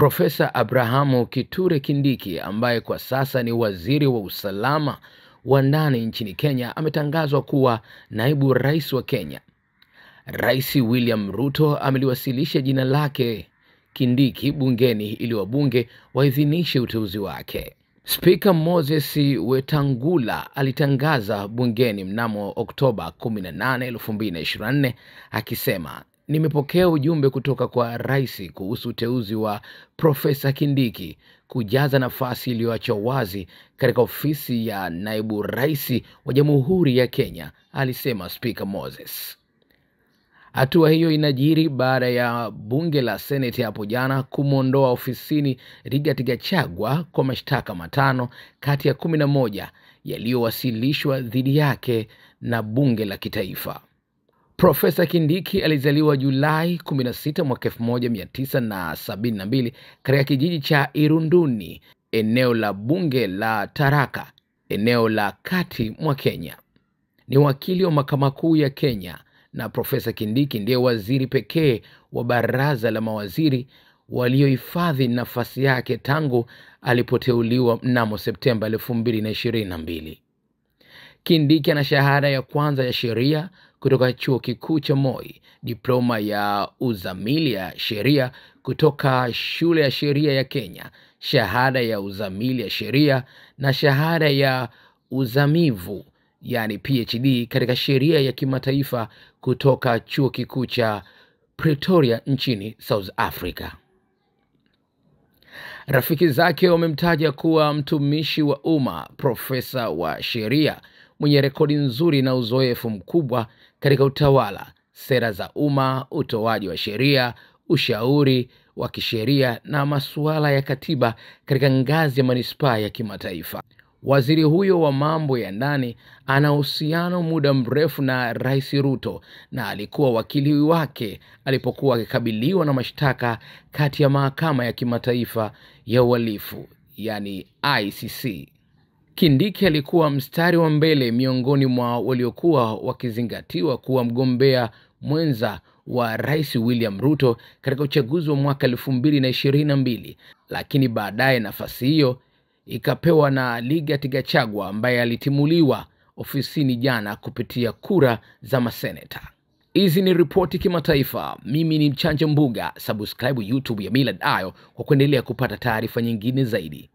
Profesa Abrahamu kiture Kindiki ambaye kwa sasa ni waziri wa usalama wa ndani nchini Kenya ametangazwa kuwa naibu rais wa Kenya. Rais William Ruto ameliwasilisha jina lake Kindiki bungeni ili wabunge waidhinishe uteuzi wake. Spika Moses Wetangula alitangaza bungeni mnamo Oktoba 18, 2024 akisema nimepokea ujumbe kutoka kwa rais kuhusu uteuzi wa Profesa Kindiki kujaza nafasi iliyoachwa wazi katika ofisi ya naibu rais wa Jamhuri ya Kenya, alisema Spika Moses. Hatua hiyo inajiri baada ya bunge la seneti hapo jana kumwondoa ofisini Rigathi Gachagua kwa mashtaka matano kati ya kumi na moja yaliyowasilishwa dhidi yake na bunge la kitaifa. Profesa Kindiki alizaliwa Julai 16 mwaka 1972 katika kijiji cha Irunduni, eneo la bunge la Taraka, eneo la kati mwa Kenya. Ni wakili wa mahakama kuu ya Kenya na Profesa Kindiki ndiye waziri pekee wa baraza la mawaziri waliohifadhi nafasi yake tangu alipoteuliwa mnamo Septemba 2022. Kindiki ana shahada ya kwanza ya sheria kutoka chuo kikuu cha Moi, diploma ya uzamili ya sheria kutoka shule ya sheria ya Kenya, shahada ya uzamili ya sheria na shahada ya uzamivu yani PhD katika sheria ya kimataifa kutoka chuo kikuu cha Pretoria nchini South Africa. Rafiki zake wamemtaja kuwa mtumishi wa umma, profesa wa sheria mwenye rekodi nzuri na uzoefu mkubwa katika utawala, sera za umma, utoaji wa sheria, ushauri wa kisheria na masuala ya katiba katika ngazi ya manispaa ya kimataifa. Waziri huyo wa mambo ya ndani ana uhusiano muda mrefu na Rais Ruto na alikuwa wakili wake alipokuwa akikabiliwa na mashtaka kati ya mahakama ya kimataifa ya uhalifu yani ICC. Kindiki alikuwa mstari wa mbele miongoni mwa waliokuwa wakizingatiwa kuwa mgombea mwenza wa Rais William Ruto katika uchaguzi wa mwaka elfu mbili na ishirini na mbili, lakini baadaye nafasi hiyo ikapewa na Rigathi Gachagua ambaye alitimuliwa ofisini jana kupitia kura za maseneta. Hizi ni ripoti kimataifa. Mimi ni Mchanja Mbuga. Subscribe YouTube ya Millard Ayo kwa kuendelea kupata taarifa nyingine zaidi.